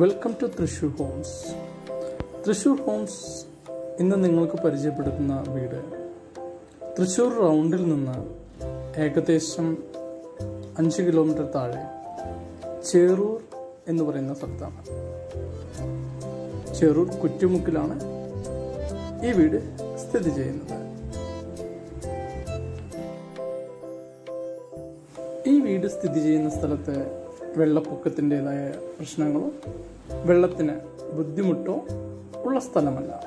Welcome to Thrissur homes Thrissur homes ഇന്ന് നിങ്ങൾക്ക് പരിചയപ്പെടുത്തുന്ന വീട്. തൃശ്ശൂർ റൗണ്ടിൽ നിന്ന് ഏകദേശം അഞ്ച് കിലോമീറ്റർ താഴെ ചേറൂർ എന്ന് പറയുന്ന സ്ഥലത്താണ്. ചേറൂർ കുറ്റുമുക്കിലാണ് ഈ വീട് സ്ഥിതി ചെയ്യുന്നത്. ഈ വീട് സ്ഥിതി ചെയ്യുന്ന സ്ഥലത്ത് വെള്ളപ്പൊക്കത്തിന്റെതായ പ്രശ്നങ്ങളോ വെള്ളത്തിന് ബുദ്ധിമുട്ടോ ഉള്ള സ്ഥലമല്ല.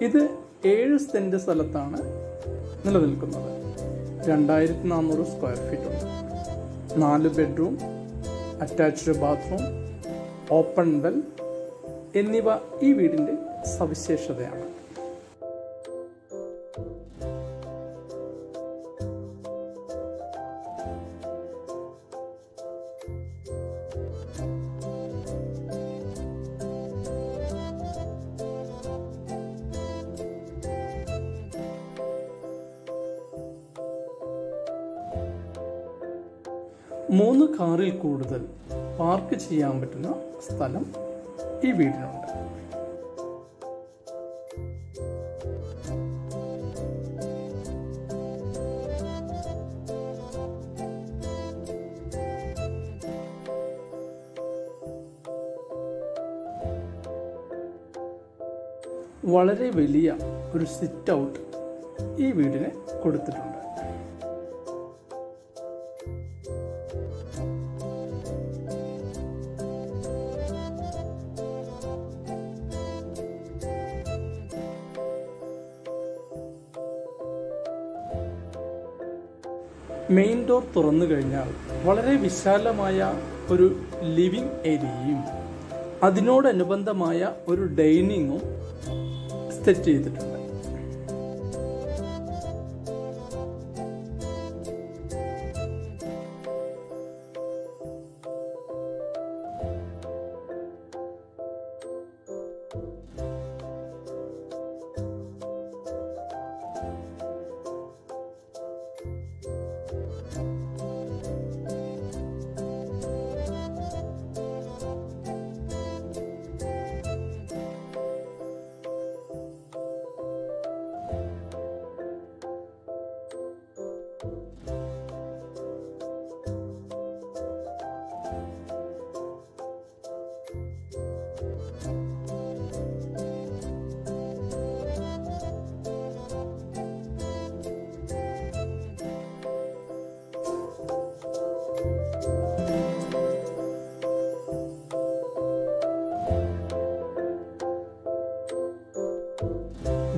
ഇത് ഏഴ് സെന്റ് സ്ഥലത്താണ് നിലനിൽക്കുന്നത്. രണ്ടായിരത്തി നാനൂറ് സ്ക്വയർ ഫീറ്റ് ഉണ്ട്. നാല് bedroom attached bathroom open well എന്നിവ ഈ വീടിന്റെ സവിശേഷതയാണ്. മൂന്ന് കാറിൽ കൂടുതൽ പാർക്ക് ചെയ്യാൻ പറ്റുന്ന സ്ഥലം ഈ വീടിനുണ്ട് വളരെ വലിയ ഒരു സിറ്റ് ഔട്ട് ഈ വീടിന് കൊടുത്തിട്ടുണ്ട്. മെയിൻ ഡോർ തുറന്നു കഴിഞ്ഞാൽ വളരെ വിശാലമായ ഒരു ലിവിംഗ് ഏരിയയും അതിനോടനുബന്ധമായ ഒരു ഡൈനിങ്ങും സെറ്റ് ചെയ്തിട്ടുണ്ട്.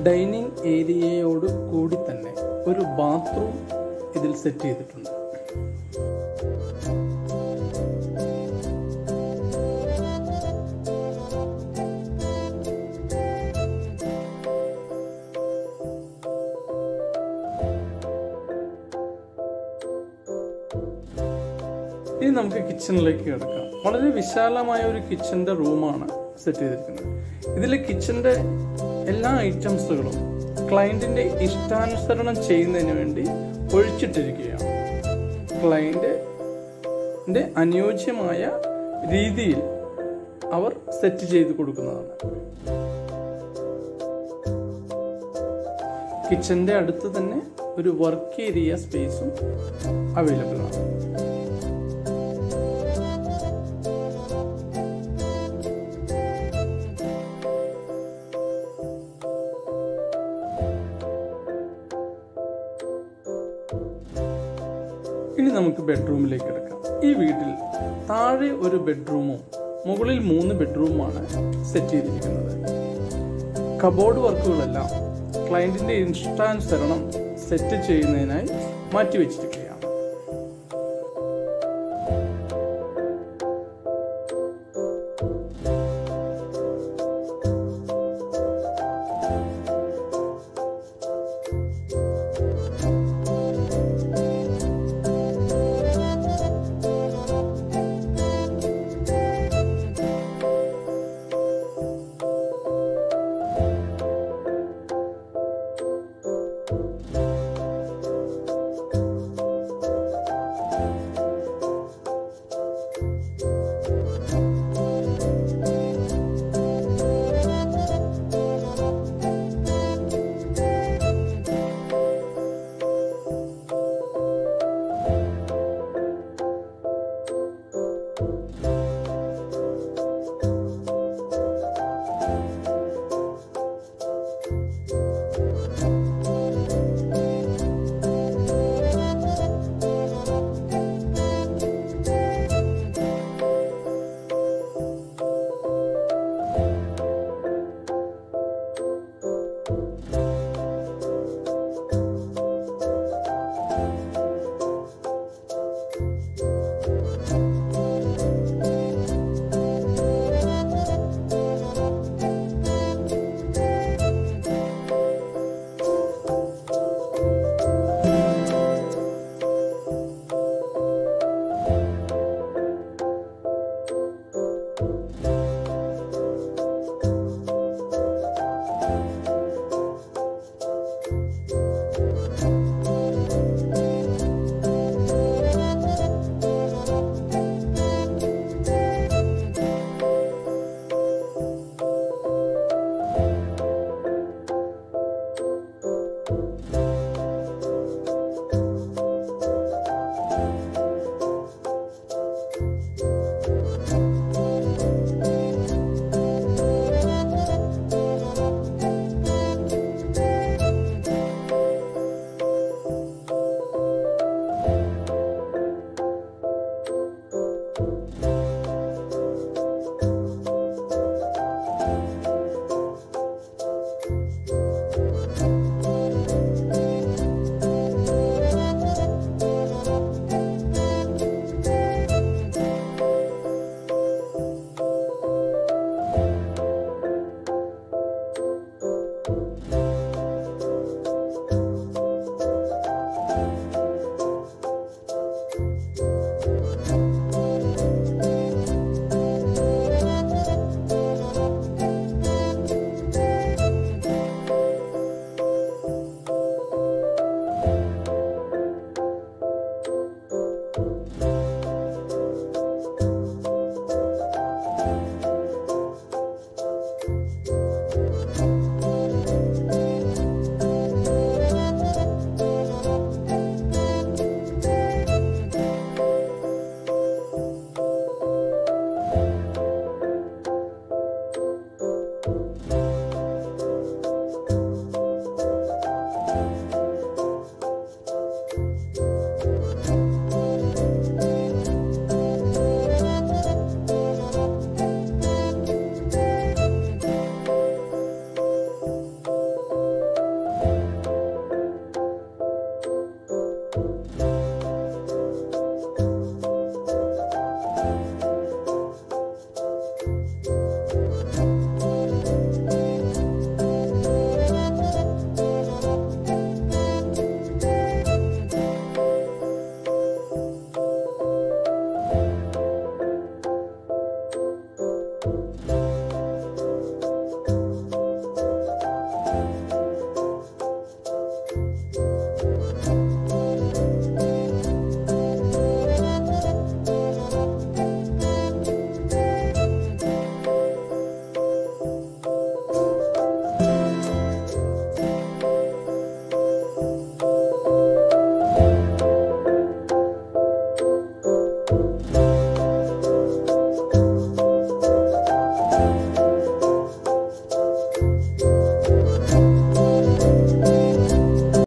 ഡൈനിങ് ഏരിയയോട് കൂടി തന്നെ ഒരു ബാത്റൂം ഇതിൽ സെറ്റ് ചെയ്തിട്ടുണ്ട്. ഇനി നമുക്ക് കിച്ചണിലേക്ക് കിടക്കാം. വളരെ വിശാലമായ ഒരു കിച്ചന്റെ റൂമാണ് സെറ്റ് ചെയ്തിരിക്കുന്നത്. ഇതിലെ കിച്ചന്റെ എല്ലാ ഐറ്റംസുകളും ക്ലയന്റിന്റെ ഇഷ്ടാനുസരണം ചെയ്യുന്നതിന് വേണ്ടി ഒഴിച്ചിട്ടിരിക്കുകയാണ്. ക്ലയന്റിന്റെ അനുയോജ്യമായ രീതിയിൽ അവർ സെറ്റ് ചെയ്ത് കൊടുക്കുന്നതാണ്. കിച്ചന്റെ അടുത്ത് തന്നെ ഒരു വർക്ക് ഏരിയ സ്പേസും അവൈലബിൾ ആണ്. നമുക്ക് ബെഡ്റൂമിലേക്ക് എടുക്കാം ഈ വീട്ടിൽ താഴെ ഒരു ബെഡ്റൂമും മുകളിൽ മൂന്ന് ബെഡ്റൂമുമാണ് സെറ്റ് ചെയ്തിരിക്കുന്നത്. കബോർഡ് വർക്കുകളെല്ലാം ക്ലയന്റിന്റെ ഇഷ്ടാനുസരണം സെറ്റ് ചെയ്യുന്നതിനായി മാറ്റിവെച്ചിരിക്കുക